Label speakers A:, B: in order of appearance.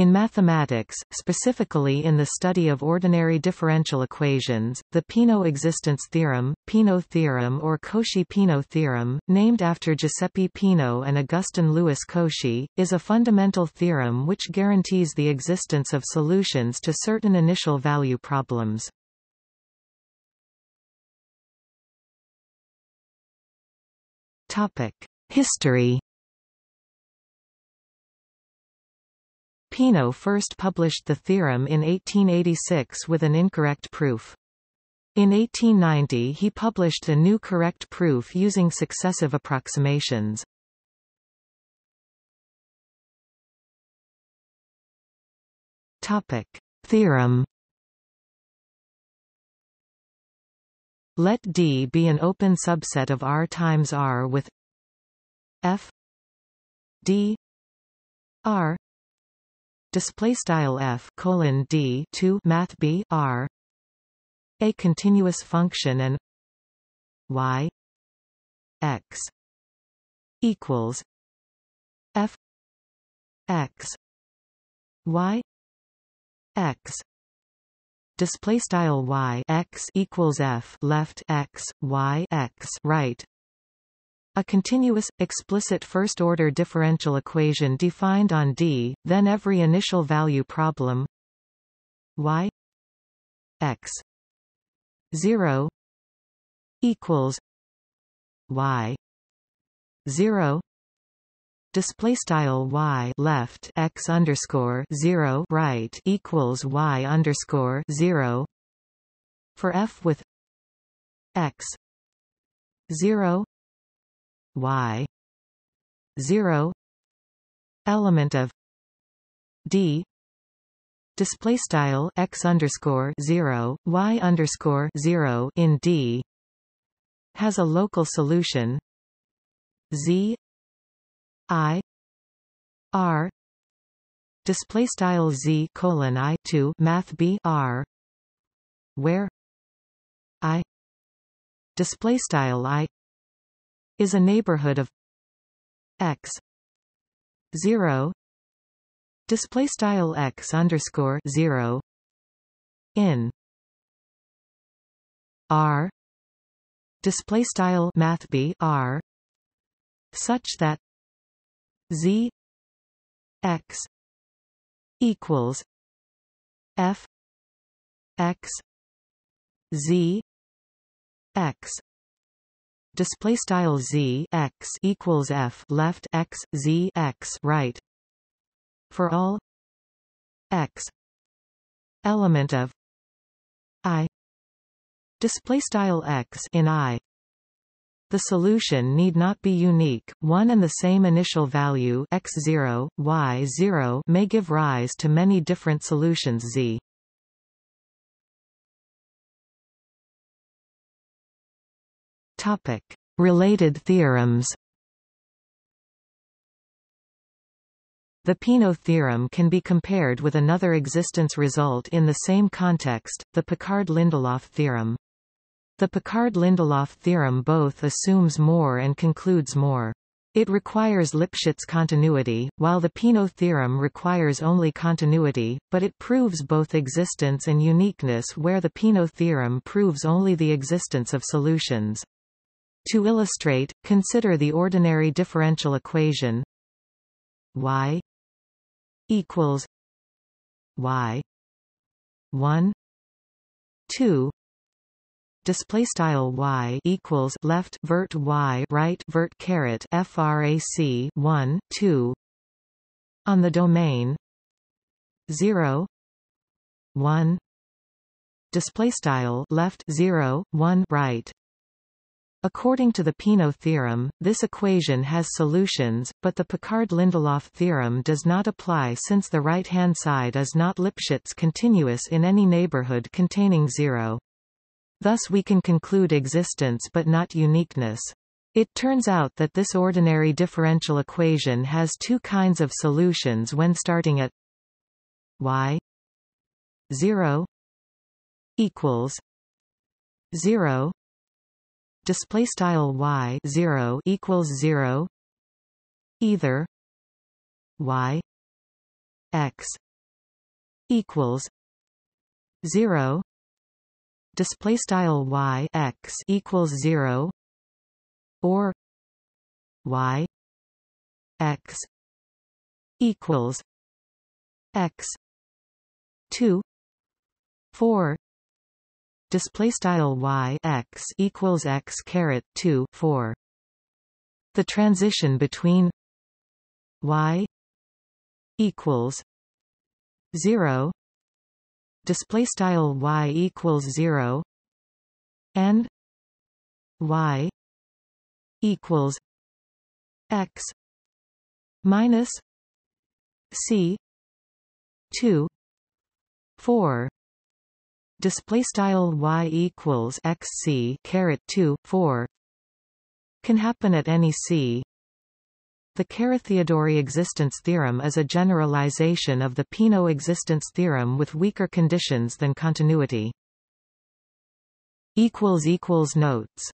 A: In mathematics, specifically in the study of ordinary differential equations, the Peano existence theorem, Peano theorem or Cauchy-Peano theorem, named after Giuseppe Peano and Augustin Louis Cauchy, is a fundamental theorem which guarantees the existence of solutions to certain initial value problems. History Peano first published the theorem in 1886 with an incorrect proof. In 1890 he published a new correct proof using successive approximations. Topic. Theorem Let D be an open subset of R times R with F D R display style f colon d 2 math b r a continuous function and y x equals f x y x. Display style y x equals f left x y x right a continuous, explicit first-order differential equation defined on D, then every initial value problem y x 0 equals y 0 display style y left x underscore 0 right equals y underscore 0 for f with x 0 y. 0 element of d. Display style x underscore 0 y underscore 0 in d. Has a local solution. Z. I. R. Display style z colon i 2 math b r. Where? I. Display style i is a neighborhood of x 0 display style x underscore 0 in r. Display style math b r. Such that z x equals f x z x display style z x equals f left x z x right for all x element of i display style x in i the solution need not be unique, one and the same initial value x0, y0 may give rise to many different solutions z. Topic: Related theorems. The Peano theorem can be compared with another existence result in the same context, the Picard-Lindelof theorem. The Picard-Lindelof theorem both assumes more and concludes more. It requires Lipschitz continuity, while the Peano theorem requires only continuity, but it proves both existence and uniqueness where the Peano theorem proves only the existence of solutions. To illustrate, consider the ordinary differential equation y equals y 1 2 display style y equals left vert y right vert caret frac 1 2 on the domain 0 1 display style left 0 1 right According to the Peano theorem, this equation has solutions, but the Picard-Lindelof theorem does not apply since the right-hand side is not Lipschitz continuous in any neighborhood containing zero. Thus we can conclude existence but not uniqueness. It turns out that this ordinary differential equation has two kinds of solutions when starting at y 0 equals 0 display style y 0 equals 0 either y x equals 0 display style y x equals 0 or y x equals x 2 4 display style y x equals x caret 2 4 the transition between y equals 0 display style y equals 0 and y equals x minus c 2 4 display style y equals x c caret 2 4 can happen at any c the Carathéodory existence theorem is a generalization of the Peano existence theorem with weaker conditions than continuity. equals equals Notes